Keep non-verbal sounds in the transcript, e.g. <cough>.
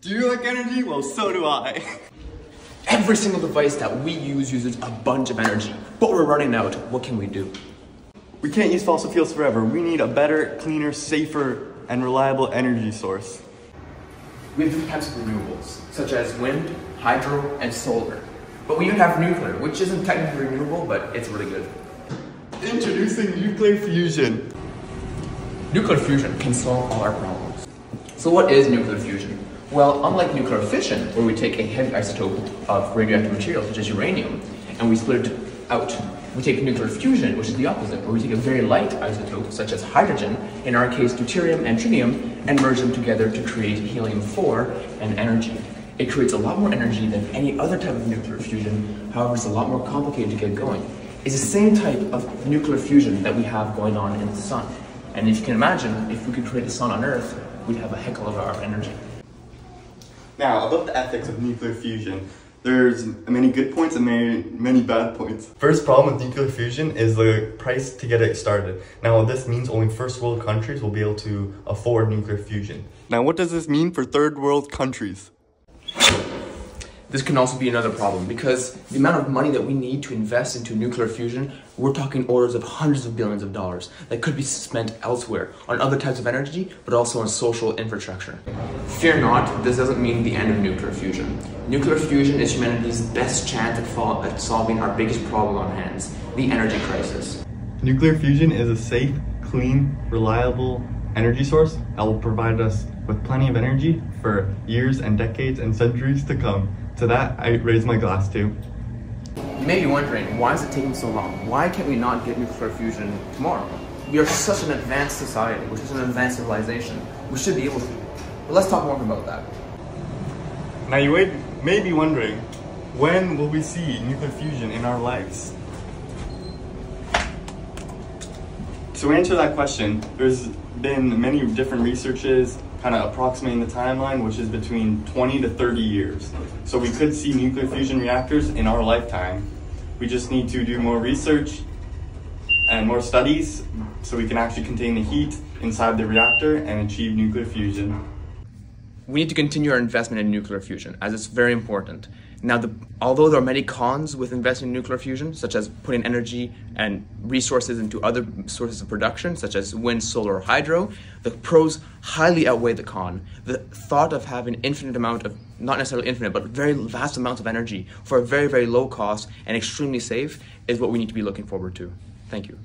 Do you like energy? Well, so do I. <laughs> Every single device that we use uses a bunch of energy, but we're running out. What can we do? We can't use fossil fuels forever. We need a better, cleaner, safer, and reliable energy source. We have different types of renewables, such as wind, hydro, and solar. But we even have nuclear, which isn't technically renewable, but it's really good. Introducing nuclear fusion. Nuclear fusion can solve all our problems. So what is nuclear fusion? Well, unlike nuclear fission, where we take a heavy isotope of radioactive material, such as uranium, and we split it out, we take nuclear fusion, which is the opposite, where we take a very light isotope, such as hydrogen, in our case deuterium and tritium, and merge them together to create helium-4 and energy. It creates a lot more energy than any other type of nuclear fusion, however it's a lot more complicated to get going. It's the same type of nuclear fusion that we have going on in the sun. And if you can imagine, if we could create a sun on Earth, we'd have a heck of a lot of energy. Now, about the ethics of nuclear fusion, there's many good points and many, many bad points. First problem with nuclear fusion is the price to get it started. Now, this means only first world countries will be able to afford nuclear fusion. Now, what does this mean for third world countries? This can also be another problem because the amount of money that we need to invest into nuclear fusion, we're talking orders of hundreds of billions of dollars that could be spent elsewhere on other types of energy, but also on social infrastructure. Fear not, this doesn't mean the end of nuclear fusion. Nuclear fusion is humanity's best chance at, at solving our biggest problem on hands, the energy crisis. Nuclear fusion is a safe, clean, reliable energy source that will provide us with plenty of energy for years and decades and centuries to come. To that, I raise my glass too. You may be wondering, why is it taking so long? Why can't we not get nuclear fusion tomorrow? We are such an advanced society, we're such an advanced civilization. We should be able to. But let's talk more about that. Now you may be wondering, when will we see nuclear fusion in our lives? To answer that question, there's been many different researches kind of approximating the timeline, which is between 20 to 30 years. So we could see nuclear fusion reactors in our lifetime. We just need to do more research and more studies so we can actually contain the heat inside the reactor and achieve nuclear fusion. We need to continue our investment in nuclear fusion as it's very important. Now, the, although there are many cons with investing in nuclear fusion, such as putting energy and resources into other sources of production, such as wind, solar, or hydro, the pros highly outweigh the con. The thought of having infinite amount of, not necessarily infinite, but very vast amounts of energy for a very, very low cost and extremely safe is what we need to be looking forward to. Thank you.